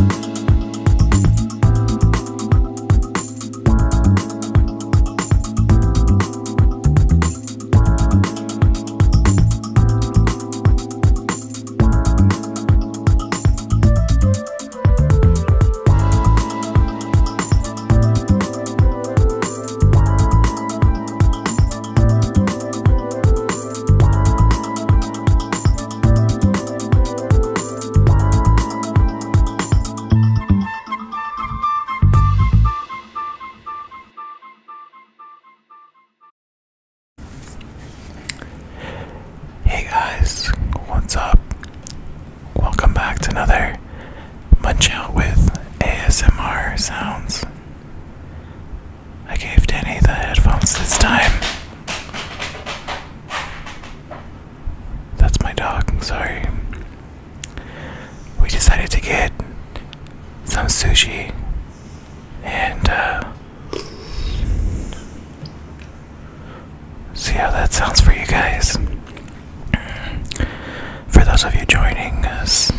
Hey what's up? Welcome back to another Munch Out with ASMR sounds. I gave Danny the headphones this time. That's my dog, I'm sorry. We decided to get some sushi and uh, see how that sounds for you guys. For those of you joining us,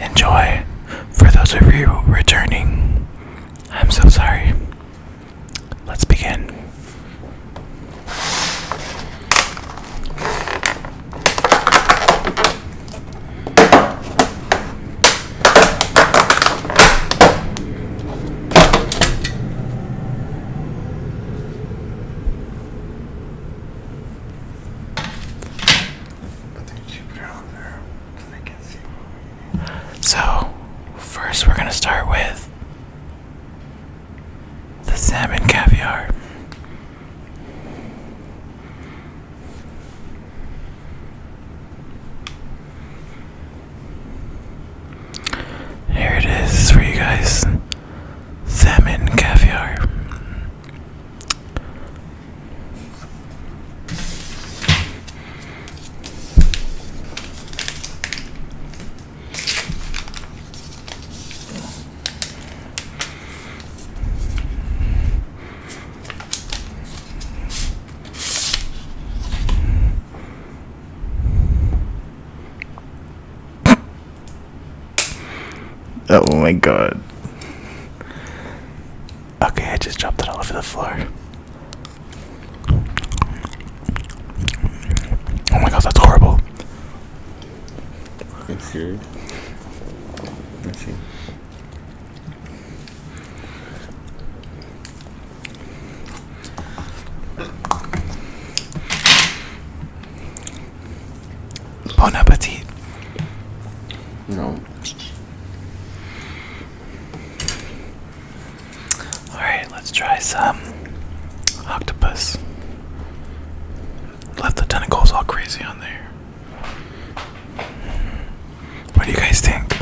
enjoy. For those of you returning, I'm so sorry. Let's begin. So, first we're gonna start with the salmon caviar. Here it is for you guys salmon caviar. Oh my god. Okay, I just dropped it all over the floor. Oh my god, that's horrible. It's good. Let's see. Bon appetit. No. Try some um, octopus. Left the tentacles all crazy on there. What do you guys think?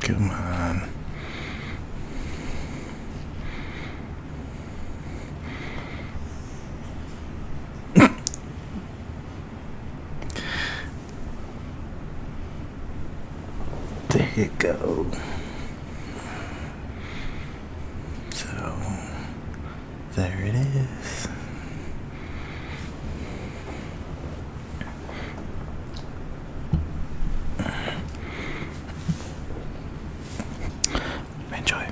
Come on. There you go. So, there it is. Enjoy.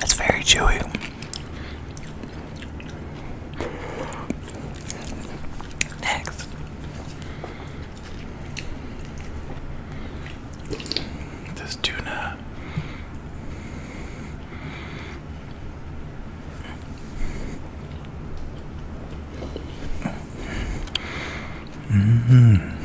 It's very chewy. Next. This tuna. Mm-hmm. Oh,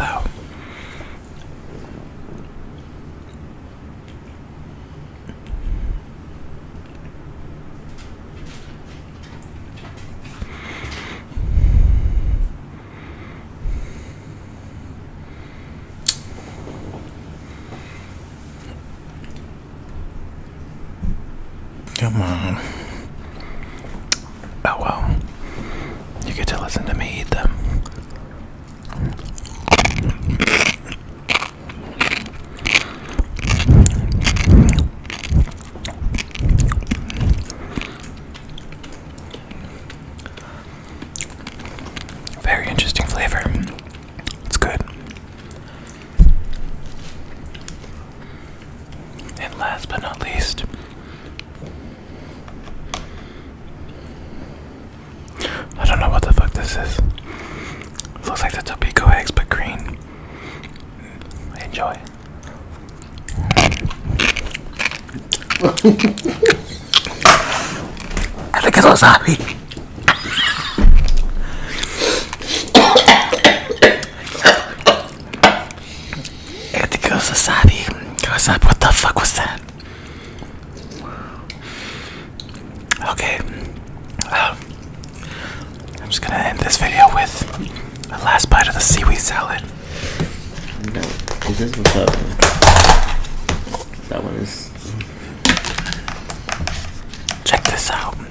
Out. Come on. Oh well. You get to listen to me eat them. Very interesting flavor. It's good. And last but not least, I don't know what the fuck this is. It looks like the Tobiko eggs, but green. Enjoy. I think. I was. Wasabi. What the fuck was that? Okay. I'm just gonna end this video with a last bite of the seaweed salad. No, is this what's up? That one is. Check this out.